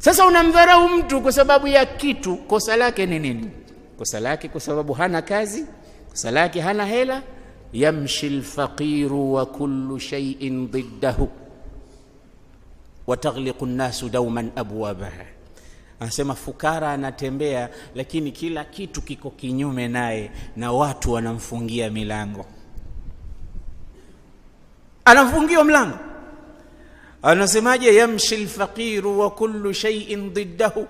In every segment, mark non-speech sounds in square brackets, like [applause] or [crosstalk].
Sasa unamdharau mtu kwa sababu ya kitu, kosa lake ni nini? Kosa lake kwa sababu hana kazi, kosa lake hana hela. Yamshi lfaqiru wa kullu shay'in diddahu wa taghliqu nnasu dauman abwabaha, anasema fukara anatembea, lakini kila kitu kiko kinyume naye na watu wanamfungia milango, anamfungia mlango anasemaje yamshi lfaqiru wa kullu shaiin ضده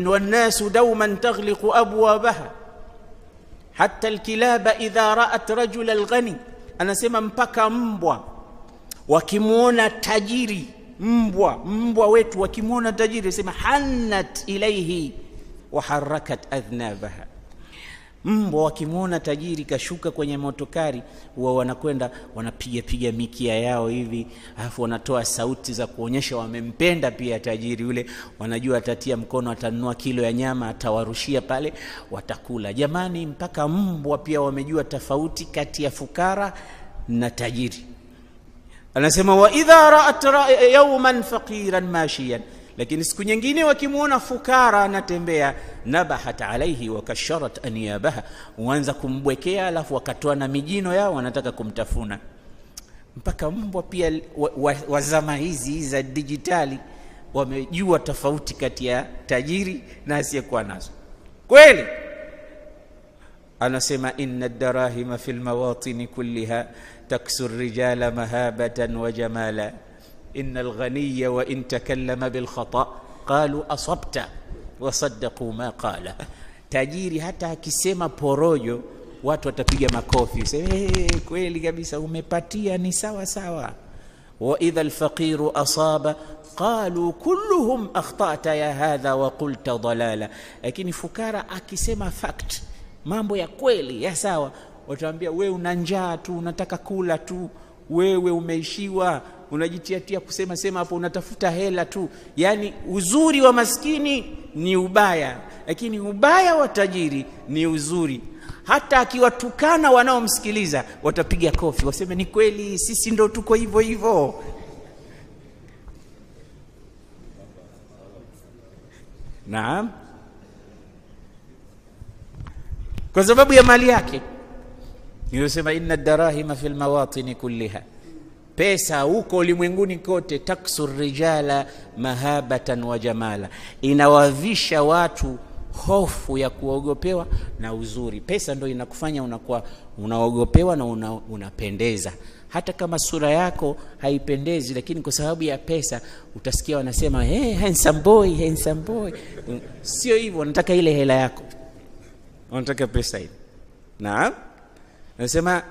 والناس دوما تغلق أبوابها حتى الكلاب إذا رأت رجل الغني anasema mpaka mbwa wakimwona tajiri mbwa mbwa wetu wakimwona tajiri sema hannat ilaihi waharakat adhnabaha mbwa wakimwona tajiri kashuka kwenye motokari huwa wanakwenda wanapigapiga mikia yao hivi alafu wanatoa sauti za kuonyesha wamempenda pia tajiri yule. Wanajua atatia mkono atanunua kilo ya nyama atawarushia pale watakula. Jamani mpaka mbwa pia wamejua tofauti kati ya fukara na tajiri. Anasema wa idha raat ra yauman faqiran mashiyan lakini siku nyingine wakimwona fukara anatembea nabahat alaihi wakasharat aniyabaha huanza kumbwekea alafu wakatoa na mijino yao wanataka kumtafuna. Mpaka mbwa pia wa, zama hizi za dijitali wamejua tofauti kati ya tajiri na asiyekuwa nazo. Kweli? Anasema inna darahima fi lmawatini kulliha taksu rijala mahabatan wa jamala إن الغني وإن تكلم بالخطأ قالوا أصبت وصدقوا ما قال tajiri hata akisema porojo watu watapiga makofi sema hey, kweli kabisa umepatia ni sawa sawa waidha alfaqiru asaba qalu kulluhum akhtata ya hadha wa qulta dalala lakini fukara akisema fact mambo ya kweli ya sawa wataambia we una njaa tu unataka kula tu wewe umeishiwa unajitiatia kusema sema hapo unatafuta hela tu. Yaani uzuri wa maskini ni ubaya lakini ubaya wa tajiri ni uzuri. Hata akiwatukana wanaomsikiliza watapiga kofi waseme ni kweli sisi ndo tuko hivyo hivyo. Naam. Kwa sababu ya mali yake niliyosema inna darahima fi lmawatini kulliha. Pesa huko ulimwenguni kote taksu rijala mahabatan wa jamala. Inawavisha watu hofu ya kuogopewa na uzuri. Pesa ndo inakufanya unakuwa unaogopewa na una, unapendeza. Hata kama sura yako haipendezi lakini kwa sababu ya pesa utasikia wanasema hey, handsome boy, handsome boy. sio hivyo wanataka ile hela yako. Wanataka pesa ile naam nasema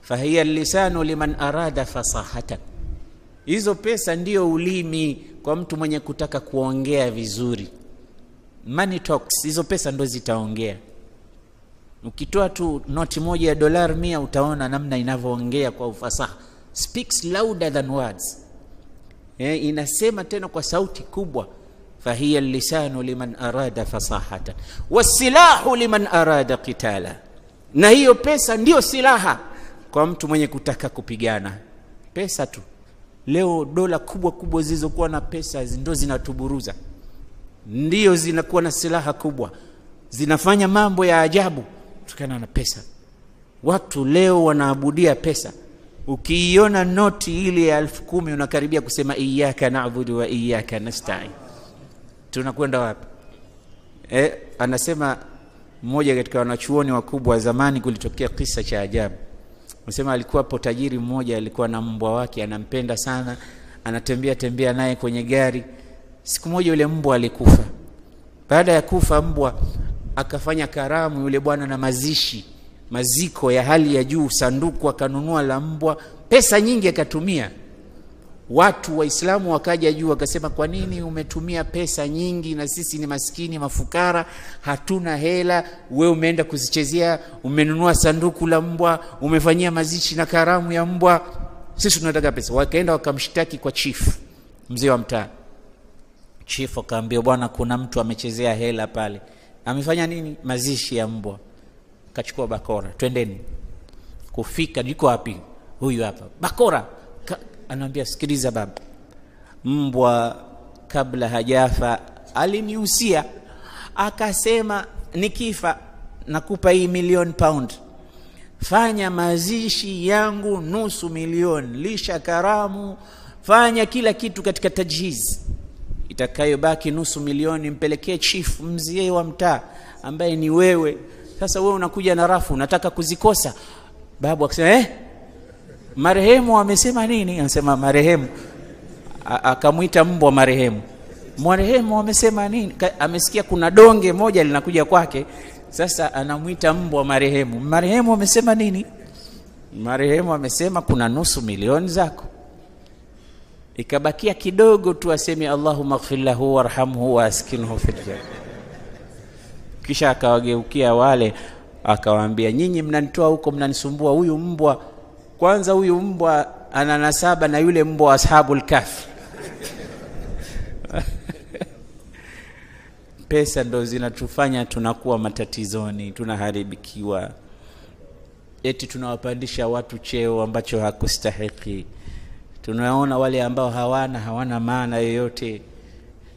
fahiya lisanu liman arada fasahatan. Hizo pesa ndio ulimi kwa mtu mwenye kutaka kuongea vizuri. Money talks hizo pesa ndo zitaongea. Ukitoa tu noti moja ya dolar mia utaona namna inavyoongea kwa ufasaha. Speaks louder than words. Eh, inasema tena kwa sauti kubwa fahiya lisanu liman arada fasahatan. Wasilahu liman arada qitala na hiyo pesa ndiyo silaha kwa mtu mwenye kutaka kupigana. Pesa tu. Leo dola kubwa kubwa zilizokuwa na pesa ndo zinatuburuza. Ndio zinakuwa na silaha kubwa. Zinafanya mambo ya ajabu kutokana na pesa. Watu leo wanaabudia pesa. Ukiiona noti ile ya elfu kumi unakaribia kusema iyaka nabudu wa iyaka nastain. Tunakwenda wapi? E, anasema mmoja katika wanachuoni wakubwa wa zamani kulitokea kisa cha ajabu Nasema alikuwapo tajiri mmoja alikuwa na mbwa wake anampenda sana, anatembea tembea naye kwenye gari. Siku moja yule mbwa alikufa. Baada ya kufa mbwa akafanya karamu yule bwana na mazishi, maziko ya hali ya juu, sanduku akanunua la mbwa, pesa nyingi akatumia. Watu Waislamu wakaja juu wakasema, kwa nini umetumia pesa nyingi na sisi ni maskini mafukara, hatuna hela, we umeenda kuzichezea, umenunua sanduku la mbwa, umefanyia mazishi na karamu ya mbwa, sisi tunataka pesa. Wakaenda wakamshtaki kwa chief, mzee wa mtaa. Chief akaambia, bwana, kuna mtu amechezea hela pale. Amefanya nini? Mazishi ya mbwa. Kachukua bakora, twendeni. Kufika, yuko wapi? Huyu hapa, bakora anaambia sikiliza baba, mbwa kabla hajafa alinihusia akasema nikifa nakupa hii milioni pound. Fanya mazishi yangu nusu milioni lisha karamu fanya kila kitu katika tajhiz. Itakayobaki nusu milioni mpelekee chief mzee wa mtaa ambaye ni wewe. Sasa wewe unakuja na rafu unataka kuzikosa? Babu akasema eh marehemu amesema nini? Anasema marehemu. Akamwita mbwa marehemu. Marehemu amesema nini? Amesikia kuna donge moja linakuja kwake. Sasa anamwita mbwa marehemu. Marehemu amesema nini? Marehemu amesema kuna nusu milioni zako. Ikabakia kidogo tu aseme Allahumma ighfir lahu warhamhu waaskinhu fil janna. Kisha akawageukia wale akawaambia nyinyi mnanitoa huko mnanisumbua huyu mbwa kwanza huyu mbwa ana nasaba na yule mbwa wa ashabul kafi [laughs] pesa ndo zinatufanya tunakuwa matatizoni tunaharibikiwa. Eti tunawapandisha watu cheo ambacho hakustahiki. Tunaona wale ambao hawana hawana maana yoyote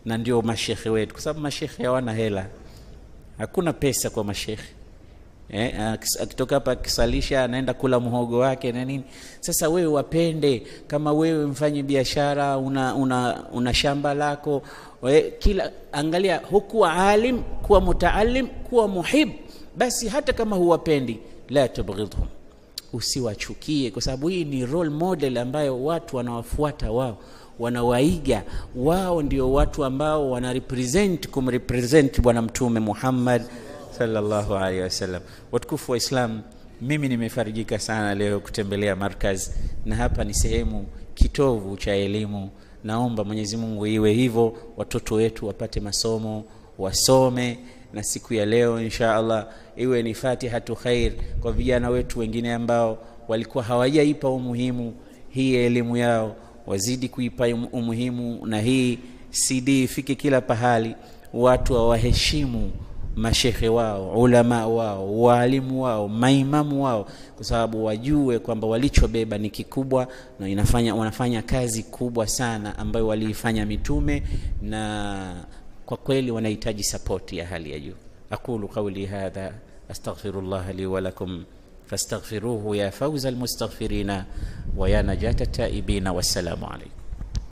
na ndio mashekhe wetu. Kwa sababu mashekhe hawana hela. Hakuna pesa kwa mashekhe eh, akitoka hapa akisalisha anaenda kula mhogo wake na nini. Sasa wewe wapende kama wewe mfanye biashara una, una, una shamba lako we, kila angalia hukuwa alim kuwa mutaalim kuwa muhib basi hata kama huwapendi la tubghidhum. Usiwachukie kwa sababu hii ni role model ambayo watu wanawafuata wao wanawaiga. Wao ndio watu ambao wanarepresent kumrepresent bwana mtume muhammad sallallahu alaihi wasallam watukufu wa islam mimi nimefarijika sana leo kutembelea markaz na hapa ni sehemu kitovu cha elimu. Naomba mwenyezi mungu iwe hivyo watoto wetu wapate masomo wasome. Na siku ya leo insha allah iwe ni fatihatu khair kwa vijana wetu wengine ambao walikuwa hawajaipa umuhimu hii elimu yao wazidi kuipa umuhimu na hii cd ifike kila pahali. Watu wawaheshimu mashekhe wao ulama wao waalimu wao maimamu wao kwa sababu wajue kwamba walichobeba ni kikubwa na inafanya wanafanya kazi kubwa sana ambayo waliifanya mitume na kwa kweli wanahitaji sapoti ya hali ya juu. Aqulu qauli hadha astaghfirullah li walakum fastaghfiruhu ya fauza almustaghfirina wa ya najata taibina wassalamu alaikum